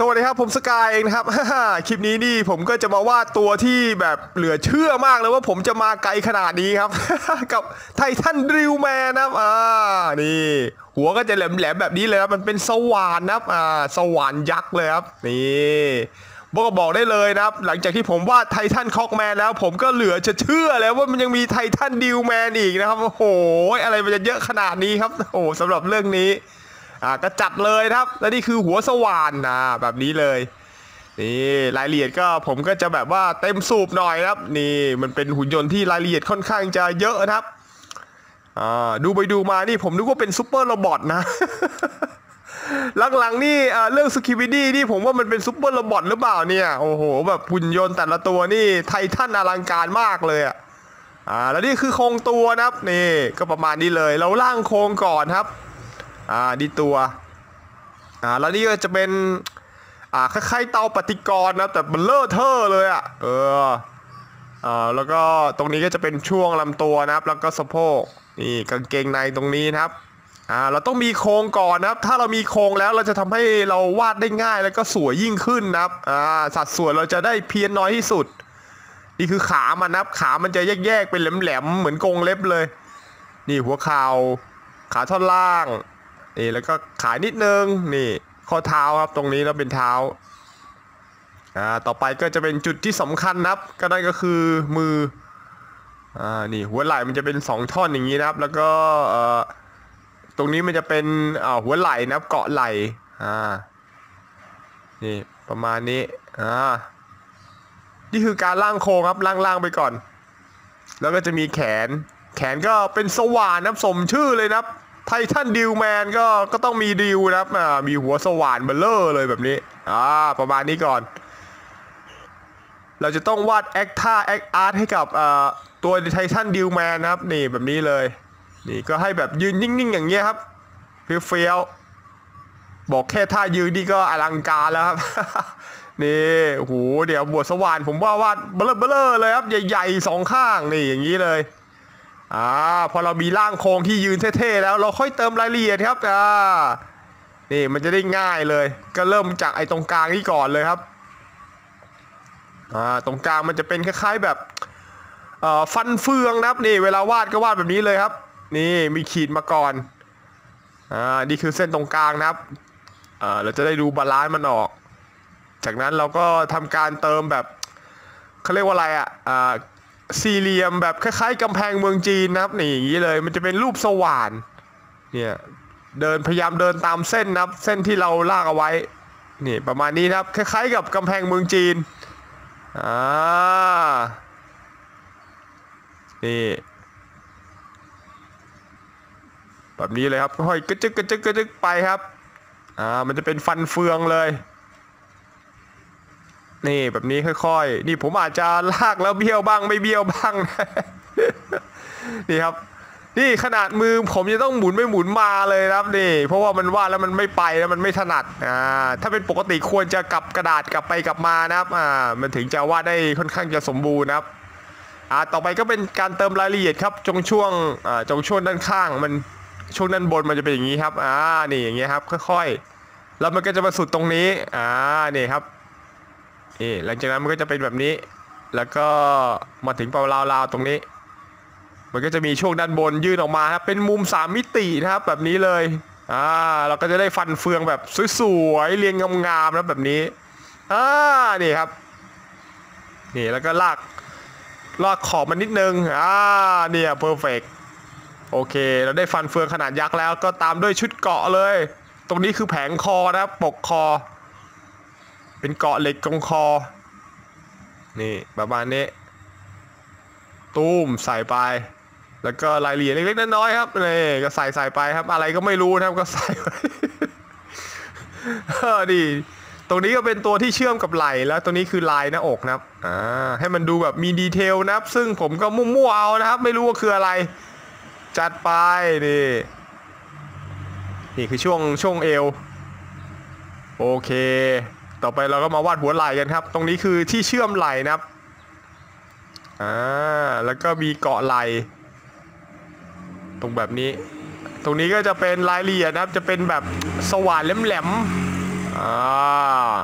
สวัสดีครับผมสกายเองนะครับ คลิปนี้นี่ผมก็จะมาวาดตัวที่แบบเหลือเชื่อมากเลยว่าผมจะมาไกลขนาดนี้ครับ กับไททันดริวแมนนะครับอ่านี่หัวก็จะแหลมๆแบบนี้เลยครับมันเป็นสว่านนะครับอ่าสว่านยักษ์เลยครับนี่บอกก็บอกได้เลยนะครับ หลังจากที่ผมวาดไททันคอกแมนแล้วผมก็เหลือจะเชื่อแล้วว่ามันยังมีไททันดิวแมนอีกนะครับโอ้โหอะไรมันจะเยอะขนาดนี้ครับโอ้โหสำหรับเรื่องนี้ อ่าก็จัดเลยครับและนี่คือหัวสว่านนะแบบนี้เลยนี่รายละเอียดก็ผมก็จะแบบว่าเต็มสูบหน่อยครับ นี่มันเป็นหุ่นยนต์ที่รายละเอียดค่อนข้างจะเยอะนะครับอ่าดูไปดูมานี่ผมนึกว่าเป็น super robot นะหลังๆนี่เรื่อง Skibidi นี่ผมว่ามันเป็น super robot หรือเปล่าเนี่ยโอ้โหแบบหุ่นยนต์แต่ละตัวนี่ไททันอลังการมากเลยอะอ่าแล้วนี่คือโครงตัวนะครับนี่ก็ประมาณนี้เลย เราล่างโครงก่อนครับ อ่าดีตัวอ่าแล้วนี่ก็จะเป็นอ่าคล้ายๆเตาปฏิกรณ์นะแต่มันเลอะเทอะเลยอะ่ะเอออ่าแล้วก็ตรงนี้ก็จะเป็นช่วงลำตัวนะครับ แล้วก็สะโพกนี่กางเกงในตรงนี้นะครับอ่าเราต้องมีโครงก่อนนะครับ ถ้าเรามีโครงแล้วเราจะทำให้เราวาดได้ง่ายแล้วก็สวยยิ่งขึ้นนะครับอ่าสัดส่วนเราจะได้เพี้ยนน้อยที่สุด นี่คือขามันนะครับ ขามันจะแยกๆเป็นแหลมๆเหมือนกรงเล็บเลย นี่หัวเข่าขาท่อนล่าง นี่แล้วก็ขายนิดนึงนี่ข้อเท้าครับตรงนี้แล้วเป็นเท้าอ่าต่อไปก็จะเป็นจุดที่สำคัญนะครับ ก็นั่นก็คือมืออ่านี่หัวไหล่มันจะเป็นสองท่อนอย่างนี้นะครับ แล้วก็เอ่อตรงนี้มันจะเป็นอ่าหัวไหล่นะครับเกาะไหล่อ่านี่ประมาณนี้อ่านี่คือการล่างโครงครับล่างๆไปก่อน แล้วก็จะมีแขน แขนก็เป็นสว่านนะสมชื่อเลยนะครับ Titan Drill Man ก็ก็ต้องมี drill นะครับมีหัวสว่านเบ้อเร่อเลยแบบนี้อ่าประมาณนี้ก่อน เราจะต้องวาด act ท่า act art ให้กับตัว Titan Drill Man นะครับนี่แบบนี้เลย นี่ก็ให้แบบยืนนิ่งๆ อย่างเงี้ยครับเฟี้ยวๆบอกแค่ท่ายืนนี่ก็อลังการแล้วครับ นี่โอ้โหเดี๋ยวหัวสว่านผมว่าวาดเบ้อเร่อเลยครับ ใหญ่ๆสองข้างนี่อย่างนี้เลย อ่าพอเรามีร่างโครงที่ยืนเท่ๆแล้วเราค่อยเติมรายละเอียดครับอ่านี่มันจะได้ง่ายเลย ก็เริ่มจากไอ้ตรงกลางนี่ก่อนเลยครับอ่าตรงกลางมันจะเป็นคล้ายๆแบบเอ่อฟันเฟืองนะครับนี่เวลาวาดก็วาดแบบนี้เลยครับ นี่มีขีดมาก่อนอ่านี่คือเส้นตรงกลางนะครับอ่าเราจะได้ดู balance มันออก จากนั้นเราก็ทำการเติมแบบเขาเรียกว่าอะไรอะอ่า สี่เหลี่ยมแบบคล้ายๆกำแพงเมืองจีนนะครับนี่อย่างนี้เลยมันจะเป็นรูปสว่านเนี่ยเดินพยายามเดินตามเส้นนะครับเส้นที่เราลากเอาไว้นี่ประมาณนี้นะครับคล้ายๆกับกำแพงเมืองจีนอ่านี่แบบนี้เลยครับค่อยกระจึกกระจึกกระจึกไปครับอ่ามันจะเป็นฟันเฟืองเลย นี่แบบนี้ค่อยๆ นี่ผมอาจจะลากแล้วเบี้ยวบ้างไม่เบี้ยวบ้าง นี่ครับ นี่ขนาดมือผมจะต้องหมุนไม่หมุนมาเลยครับนี่ เพราะว่ามันวาดแล้วมันไม่ไปแล้วมันไม่ถนัดอ่าถ้าเป็นปกติควรจะกลับกระดาษกลับไปกลับมานะครับอ่ามันถึงจะวาดได้ค่อนข้างจะสมบูรณ์นะครับอ่าต่อไปก็เป็นการเติมรายละเอียดครับจงช่วงอ่าจงช่วงด้านข้างมันช่วงด้านบนมันจะเป็นอย่างนี้ครับอ่านี่อย่างเงี้ยครับค่อยๆแล้วมันก็จะมาสุดตรงนี้อ่านี่ครับ นี่หลังจากนั้นมันก็จะเป็นแบบนี้ แล้วก็มาถึงเปล่าราวๆตรงนี้ มันก็จะมีช่วงด้านบนยื่นออกมาครับเป็นมุมสามมิตินะครับแบบนี้เลยอ่าเราก็จะได้ฟันเฟืองแบบสวยๆเรียงงามๆนะแบบนี้อ่านี่ครับนี่แล้วก็ลากลากขอบมันนิดนึงอ่าเนี่ยเพอร์เฟกโอเค เราได้ฟันเฟืองขนาดยักษ์แล้วก็ตามด้วยชุดเกาะเลย ตรงนี้คือแผงคอนะครับปกคอ เป็นเกาะเหล็กตรงคอ นี่ประมาณนี้ ตูมใส่ไป แล้วก็รายละเอียดเล็กๆน้อยๆครับนี่ก็ใส่ใส่ไปครับ อะไรก็ไม่รู้นะครับก็ใส่ไปเออดีตรงนี้ก็เป็นตัวที่เชื่อมกับไหล่แล้วตัวนี้คือลายหน้าอกนะครับอ่าให้มันดูแบบมี detail นะครับ ซึ่งผมก็มั่วๆเอานะครับ ไม่รู้ว่าคืออะไร จัดไปนี่นี่คือช่วงช่วงเอว โอเค ต่อไปเราก็มาวาดหัวไหล่กันครับ ตรงนี้คือที่เชื่อมไหล่นะครับอ่าแล้วก็มีเกราะไหล่ตรงแบบนี้ ตรงนี้ก็จะเป็นรายละเอียดนะครับ จะเป็นแบบสว่านแหลมๆอ่า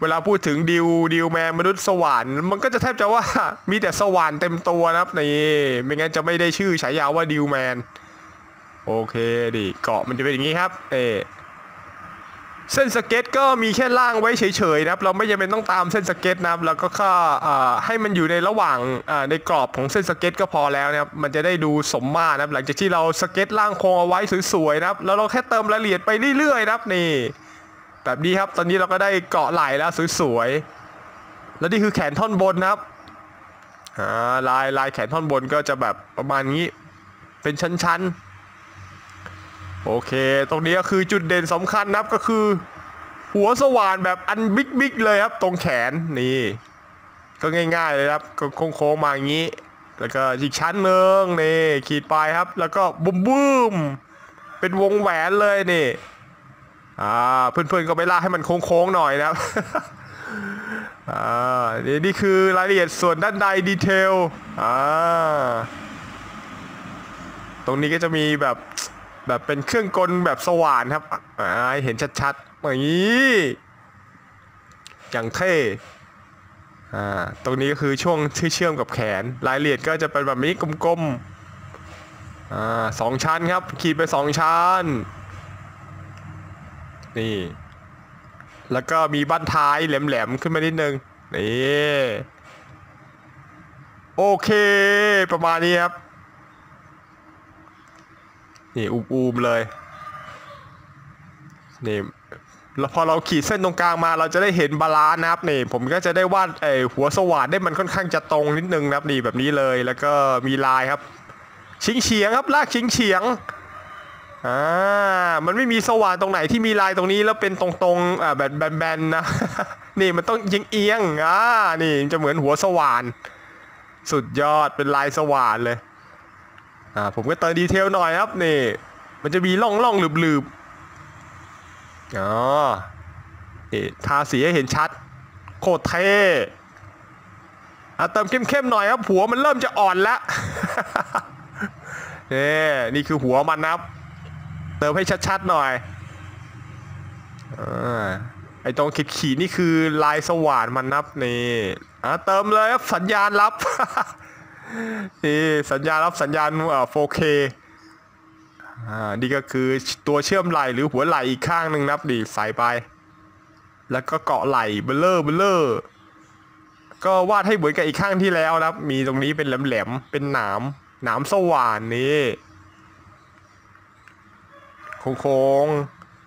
เวลาพูดถึงดิวดิวแมนมนุษย์สวรรค์มันก็จะแทบจะว่ามีแต่สว่านเต็มตัวนะครับนี่ไม่งั้นจะไม่ได้ชื่อฉายาว่า Drill Man โอเคดิเกราะมันจะเป็นอย่างนี้ครับ เออ เส้นสเก็ตก็มีแค่ร่างไว้เฉยๆนะครับ เราไม่จำเป็นต้องตามเส้นสเก็ตนะครับ แล้วก็แค่ให้มันอยู่ในระหว่างในกรอบของเส้นสเก็ตก็พอแล้วนะครับ มันจะได้ดูสมมาตรนะครับ หลังจากที่เราสเก็ตล่างโครงเอาไว้สวยๆนะครับ แล้วเราแค่เติมรายละเอียดไปเรื่อยๆนะครับนี่แบบนี้ครับ ตอนนี้เราก็ได้เกราะไหล่แล้วสวยๆ แล้วนี่คือแขนท่อนบนนะครับลายลายแขนท่อนบนก็จะแบบประมาณนี้ เป็นชั้นๆ โอเค ตรงนี้ก็คือจุดเด่นสำคัญนะครับก็คือ หัวสว่านแบบอัน big big ๆเลยครับ ตรงแขนนี่ ก็ง่าย ๆเลยครับก็โค้งๆมาอย่างนี้ แล้วก็อีกชั้นหนึ่งนี่ขีดปลายครับ แล้วก็บุ้มบูมๆเป็นวงแหวนเลยนี่อ่าเพื่อนๆก็ไปลากให้มันโค้งๆหน่อยนะครับอ่านี่นี่คือรายละเอียดส่วนด้านในดีเทลอ่าตรงนี้ก็จะมีแบบ แบบเป็นเครื่องกลแบบสว่านครับอ่าเห็นชัดๆอย่างนี้อย่างเท่อ่าตรงนี้ก็คือช่วงที่เชื่อมกับแขน รายละเอียดก็จะเป็นแบบนี้กลมๆอ่าสองชั้นครับ ขีดไปสองชั้น นี่ แล้วก็มีบั้นท้ายแหลมๆขึ้นมานิดนึง นี่ โอเค ประมาณนี้ครับ นี่อูมๆเลยนี่แล้วพอเราขีดเส้นตรงกลางมาเราจะได้เห็น balance นะครับนี่ผมก็จะได้วาดไอ้หัวสว่านได้มันค่อนข้างจะตรงนิดนึงนะครับนี่แบบนี้เลยแล้วก็มีลายครับ ชิงเฉียงครับลากชิงเฉียงอ่ามันไม่มีสว่านตรงไหนที่มีลายตรงนี้แล้วเป็นตรงๆอ่าแบบแบนๆนะนี่มันต้องเอียงๆอ่านี่จะเหมือนหัวสว่าน สุดยอดเป็นลายสว่านเลย อ่าผมก็เติมดีเทลหน่อยครับนี่ มันจะมีร่องร่องๆหลืบอ๋อนี่ทาสีให้เห็นชัด โคตรเท่อะเติมเข้มๆหน่อยครับ หัวมันเริ่มจะอ่อนแล้วนี่นี่คือหัวมันนะครับ เติมให้ชัดๆหน่อยอาไอตรงขีดขีดนี่คือลายสว่านมันนับนี่อะเติมเลยครับสัญญาณรับ นี่สัญญาณรับสัญญาณอ่า 4K อ่านี่ก็คือตัวเชื่อมไหลหรือหัวไหลอีกข้างหนึ่งนับดีใส่ไป แล้วก็เกาะไหลเบลเลอร์เบลเลอร์ก็วาดให้เหมือนกับอีกข้างที่แล้วนะครับ มีตรงนี้เป็นแหลมๆเป็นหนามหนามสว่านนี่โค้ง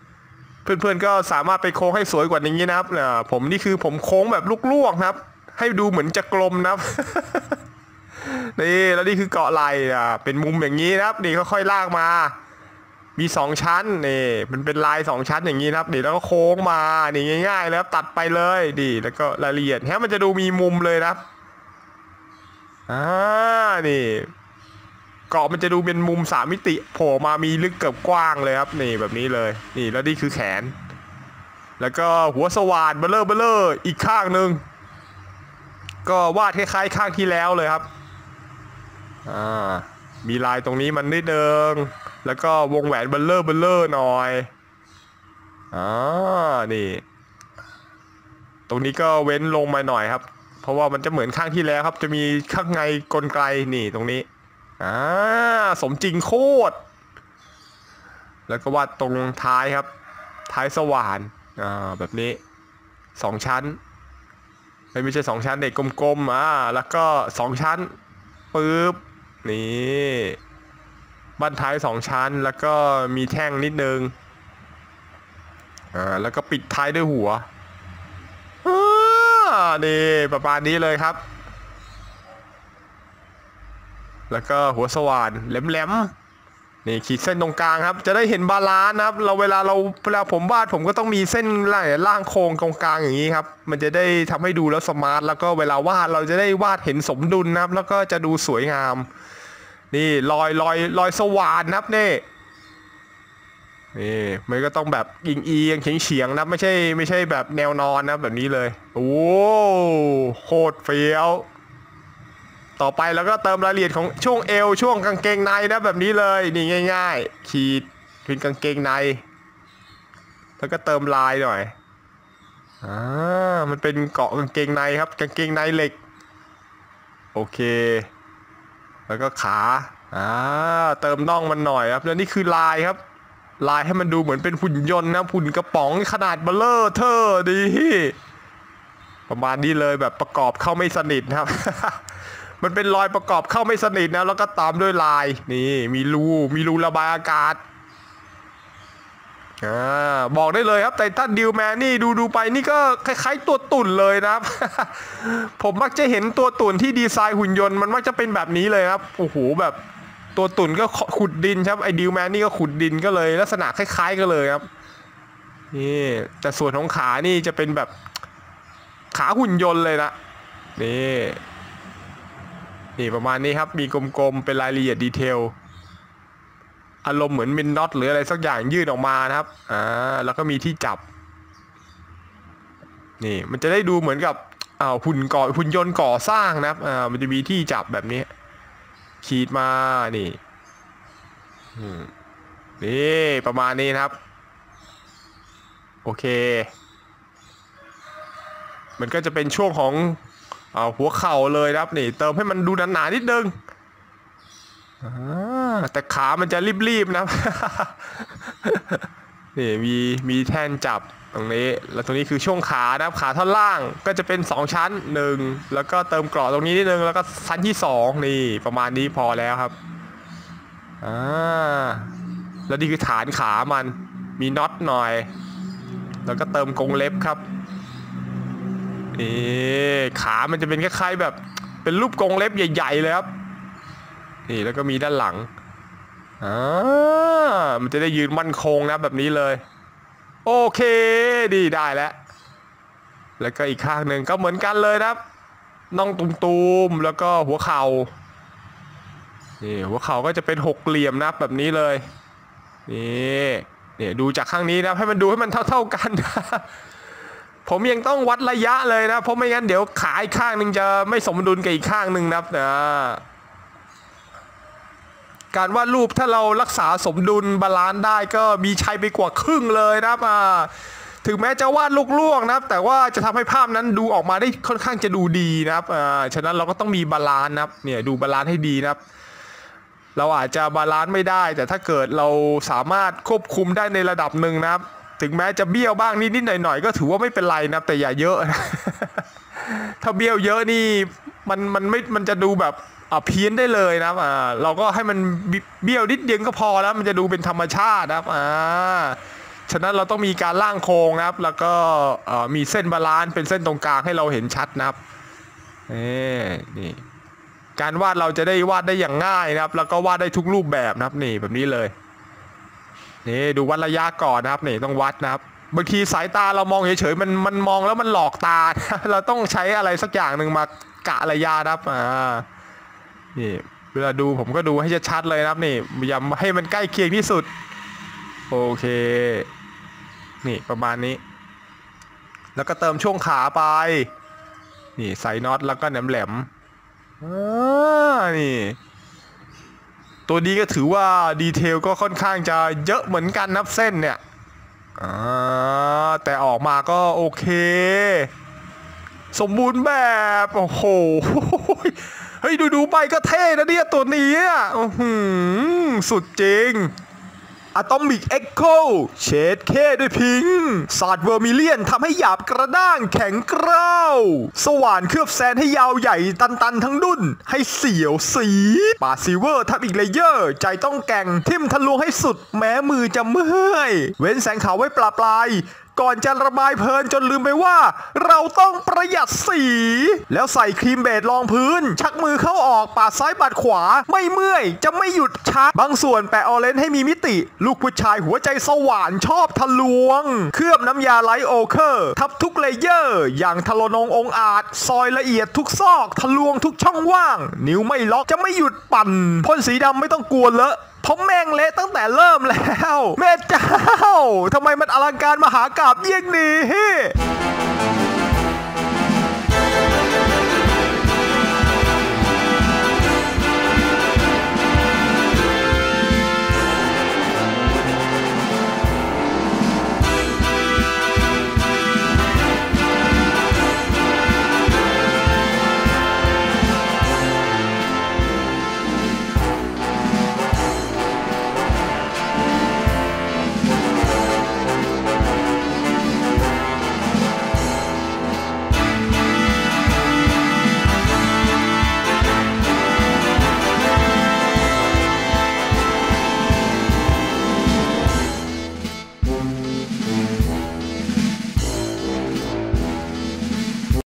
ๆเพื่อนๆก็สามารถไปโค้งให้สวยกว่านี้นะครับอ่าผมนี่คือผมโค้งแบบลูกลวกนะครับ ให้ดูเหมือนจะกลมนะครับ นี่แล้วนี่คือเกาะไหลอะเป็นมุมอย่างนี้นะครับ นี่ค่อยๆลากมา มีสองชั้นนี่มันเป็นลายสองชั้นอย่างนี้นะครับนี่แล้วก็โค้งมานี่ง่ายๆแล้วตัดไปเลยดีแล้วก็รายละเอียดแฮะมันจะดูมีมุมเลยนะครับอ่านี่เกราะมันจะดูเป็นมุมสามมิติโผล่มามีลึกเกือบกว้างเลยครับนี่แบบนี้เลย นี่แล้วนี่คือแขน แล้วก็หัวสว่านเบลเลอร์เบลเลอร์อีกข้างหนึ่งก็วาดคล้ายๆข้างที่แล้วเลยครับ อ่ามีลายตรงนี้มันนิดนึงแล้วก็วงแหวนเบลเลอร์เบลเลอร์หน่อยอ่านี่ ตรงนี้ก็เว้นลงมาหน่อยครับ เพราะว่ามันจะเหมือนข้างที่แล้วครับ จะมีข้างในกลไกนี่ตรงนี้อ่าสมจริงโคตร แล้วก็วาดตรงท้ายครับ ท้ายสว่านอ่าแบบนี้สองชั้นไม่ไม่ใช่สองชั้นเด็กกลมๆอ่าแล้วก็สองชั้นปึ๊บ นี่บ้านท้ายสองชั้นแล้วก็มีแท่งนิดนึงอ่าแล้วก็ปิดท้ายด้วยหัวอ่านี่ประมาณนี้เลยครับ แล้วก็หัวสว่านแหลมๆ นี่ขีดเส้นตรงกลางครับ จะได้เห็น balance นะครับ เราเวลาเราเวลาผมวาดผมก็ต้องมีเส้นร่างร่างโครงตรงกลางอย่างนี้ครับ มันจะได้ทำให้ดูแล้วสมมาตรแล้วก็เวลาวาดเราจะได้วาดเห็นสมดุลนะครับ แล้วก็จะดูสวยงาม นี่รอยรอยรอยสว่านนะครับนี่นี่มันก็ต้องแบบอิงเอียงเฉียงเฉียงนะไม่ใช่ไม่ใช่แบบแนวนอนนะแบบนี้เลย โอ้โหโคตรเฟี้ยว ต่อไปเราก็เติมรายละเอียดของช่วงเอวช่วงกางเกงในนะแบบนี้เลยนี่ง่าย ๆ ขีดเป็นกางเกงใน แล้วก็เติมลายหน่อยอ่ามันเป็นเกาะกางเกงในครับกางเกงในเหล็ก โอเค แล้วก็ขาอ่าเติมน่องมันหน่อยครับแล้วนี่คือลายครับ ลายให้มันดูเหมือนเป็นหุ่นยนต์นะหุ่นกระป๋องขนาดเบลเลอร์เธอดี ประมาณนี้เลยแบบประกอบเข้าไม่สนิทครับ มันเป็นรอยประกอบเข้าไม่สนิทนะแล้วก็ตามด้วยลายนี่มีรูมีรูระบายอากาศอ่าบอกได้เลยครับไททันดิวแมนนี่ดูดูไปนี่ก็คล้ายๆตัวตุ่นเลยนะครับ ผมมักจะเห็นตัวตุ่นที่ดีไซน์หุ่นยนต์มันมักจะเป็นแบบนี้เลยครับโอ้โหแบบตัวตุ่นก็ขุดดินครับไอ้ดิวแมนนี่ก็ขุดดินก็เลยลักษณะคล้ายๆกันเลยครับนี่แต่ส่วนของขานี่จะเป็นแบบขาหุ่นยนต์เลยนะนี่ นี่ประมาณนี้ครับ มีกลมๆ เป็นรายละเอียดดีเทล อารมณ์เหมือนมินน็อตหรืออะไรสักอย่างยื่นออกมานะครับ อ่า แล้วก็มีที่จับ นี่ มันจะได้ดูเหมือนกับอ่าหุ่นก่อหุ่นยนต์ก่อสร้างนะครับ อ่า มันจะมีที่จับแบบนี้ ขีดมา นี่นี่ประมาณนี้นะครับ โอเค มันก็จะเป็นช่วงของ เอาหัวเข่าเลยครับนี่ เติมให้มันดูหนาๆนิดนึงอ่าแต่ขามันจะรีบๆนะนี่มีมีแท่นจับตรงนี้ แล้วตรงนี้คือช่วงขานะครับขาท่อนล่างก็จะเป็น 2 ชั้นหนึ่งแล้วก็เติมกรอบตรงนี้นิดนึงแล้วก็ชั้นที่ 2 นี่ประมาณนี้พอแล้วครับอ่าแล้วนี่คือฐานขามันมีน็อตหน่อย แล้วก็เติมกรงเล็บครับ นี่ขามันจะเป็นคล้ายๆแบบ เป็นรูปกรงเล็บใหญ่ ๆ เลยครับ นี่แล้วก็มีด้านหลังอ่ามันจะได้ยืนมั่นคงนะแบบนี้เลย โอเคดีได้แล้วแล้วก็อีกข้างหนึ่งก็เหมือนกันเลยนะครับน่องตุมๆแล้วก็หัวเข่านี่หัวเข่าก็จะเป็นหกเหลี่ยมนะแบบนี้เลยนี่เนี่ยดูจากข้างนี้นะให้มันดูให้มันเท่า ๆกันนะ ผมยังต้องวัดระยะเลยนะ เพราะไม่งั้นเดี๋ยวขาอีกข้างหนึ่งจะไม่สมดุลกับอีกข้างหนึ่งนะครับนะการวาดรูปถ้าเรารักษาสมดุล balance ได้ก็มีชัยไปกว่าครึ่งเลยนะครับอ่าถึงแม้จะวาดลูกล่วงนะครับ แต่ว่าจะทำให้ภาพนั้นดูออกมาได้ค่อนข้างจะดูดีนะครับอ่าฉะนั้นเราก็ต้องมี balance นะครับเนี่ยดู balance ให้ดีนะครับ เราอาจจะ balance ไม่ได้ แต่ถ้าเกิดเราสามารถควบคุมได้ในระดับหนึ่งนะครับ ถึงแม้จะเบี้ยวบ้างนิดๆหน่อยๆ ก็ถือว่าไม่เป็นไรนะแต่อย่าเยอะนะถ้าเบี้ยวเยอะนี่มันมันไม่มันจะดูแบบอะเพี้ยนได้เลยนะอ่าเราก็ให้มันเบี้ยวนิดเดียวก็พอแล้วมันจะดูเป็นธรรมชาตินะครับอ่าฉะนั้นเราต้องมีการร่างโครงนะครับ แล้วก็มีเส้น balance เป็นเส้นตรงกลางให้เราเห็นชัดนะครับนี่นี่การวาดเราจะได้วาดได้อย่างง่ายนะครับ แล้วก็วาดได้ทุกรูปแบบนะครับนี่แบบนี้เลย นี่ดูวัดระยะก่อนนะครับนี่ต้องวัดนะครับบางทีสายตาเรามองเฉยๆมันมันมองแล้วมันหลอกตา เราต้องใช้อะไรสักอย่างหนึ่งมากะระยะนะครับอ่านี่เวลาดูผมก็ดูให้ชัดๆเลยนะครับนี่พยายามให้มันใกล้เคียงที่สุด โอเค นี่ประมาณนี้ แล้วก็เติมช่วงขาไป นี่ใส่น็อตแล้วก็แหลมแหลมๆอ่านี่ ตัวนี้ก็ถือว่าดีเทลก็ค่อนข้างจะเยอะเหมือนกันนับเส้นเนี่ยแต่ออกมาก็โอเค สมบูรณ์แบบ โอ้โหเฮ้ยดูดูๆไปก็เท่นะเนี่ยตัวนี้อะสุดจริง อะตอมิกเอ็กโคเชดเคด้วยพิงศาสตร์เวอร์มิเลียนทำให้หยาบกระด้างแข็งกร้าว สว่านเคลือบแซนให้ยาวใหญ่ตันๆทั้งดุนให้เสียวสีปาซิเวอร์ทับอีกเลเยอร์ ใจต้องแก่งทิมทะลวงให้สุดแม้มือจะเมื่อย เว้นแสงขาวไว้ปลายปลาย ก่อนจะระบายเพลินจนลืมไปว่า เราต้องประหยัดสี แล้วใส่ cream base รองพื้น ชักมือเข้าออกปาดซ้ายปาดขวา ไม่เมื่อย จะไม่หยุดชัก บางส่วนแปะ orange ให้มีมิติ ลูกผู้ชายหัวใจสว่านชอบทะลวง เคลือบน้ำยา light ochre ทับทุก layer อย่างทะนงองอาจ ซอยละเอียดทุกซอก ทะลวงทุกช่องว่าง นิ้วไม่ล็อกจะไม่หยุดปั่นพ่นสีดำไม่ต้องกลัวเลอะ เขาแม่งเละตั้งแต่เริ่มแล้ว แม่เจ้าทำไมมันอลังการมหากราบเยี่ยงนี้